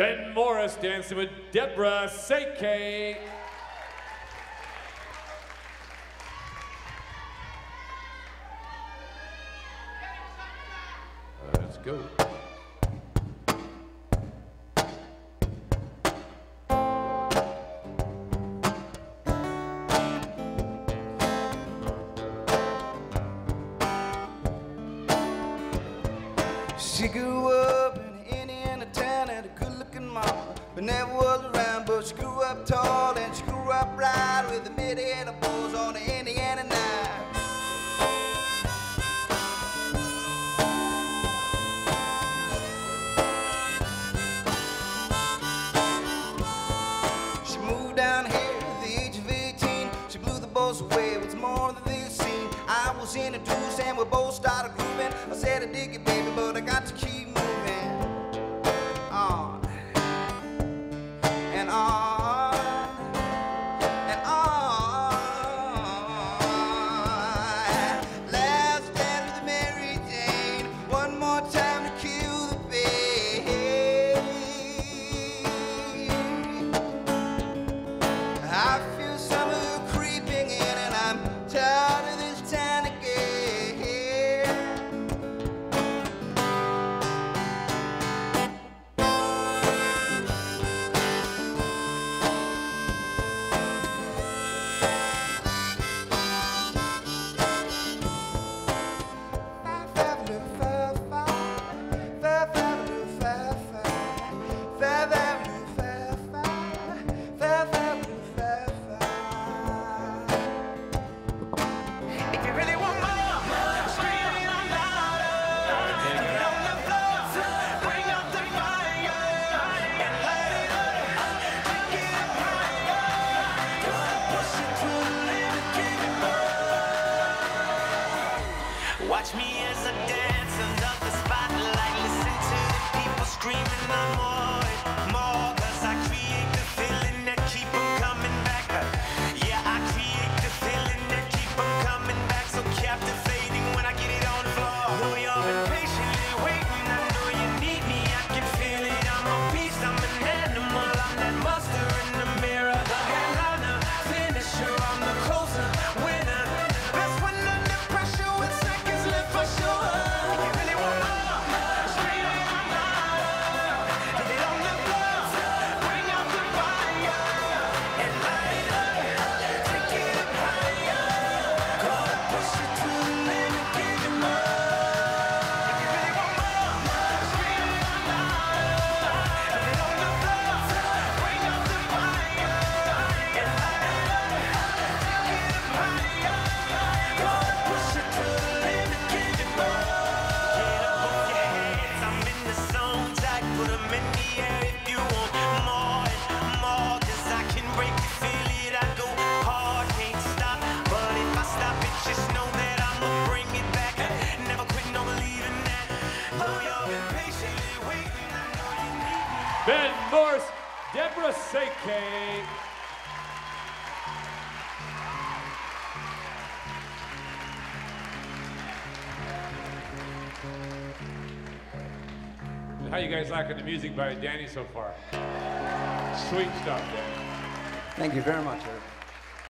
Ben Morris dancing with Deborah Szekely. Let's go. She grew up mama, but never was around. But she grew up tall and she grew up right with the mid and the bulls on the Indiana night. She moved down here at the age of 18. She blew the bulls away. What's more than this scene? I was in a introduced and we both started grooving. I said I dig it, baby, but I got to keep. I Watch me as I dance under the spotlight. Listen to the people screaming, I'm more, more. Ben Morris, Deborah Szekely. How you guys liking the music by Danny so far? Sweet stuff, Danny. Thank you very much, Eric.